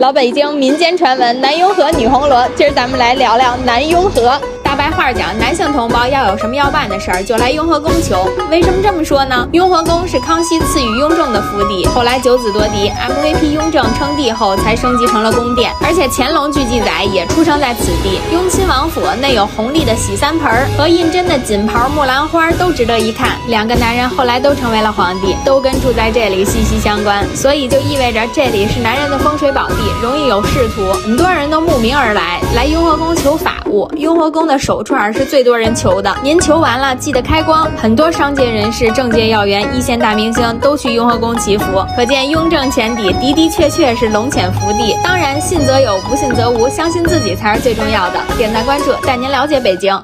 老北京民间传闻，南雍和女红螺。今儿咱们来聊聊南雍和。白话讲，男性同胞要有什么要办的事儿，就来雍和宫求。为什么这么说呢？雍和宫是康熙赐予雍正的福地，后来九子夺嫡，MVP 雍正称帝后才升级成了宫殿。而且乾隆据记载也出生在此地。雍亲王府内有红丽的洗三盆儿和胤禛的锦袍木兰花，都值得一看。两个男人后来都成为了皇帝，都跟住在这里息息相关，所以就意味着这里是男人的风水宝地，容易有仕途。很多人都慕名而来，来雍和宫求法物。雍和宫的手串是最多人求的，您求完了记得开光。很多商界人士、政界要员、一线大明星都去雍和宫祈福，可见雍正前底的的确确是龙潜福地。当然，信则有，不信则无，相信自己才是最重要的。点赞关注，带您了解北京。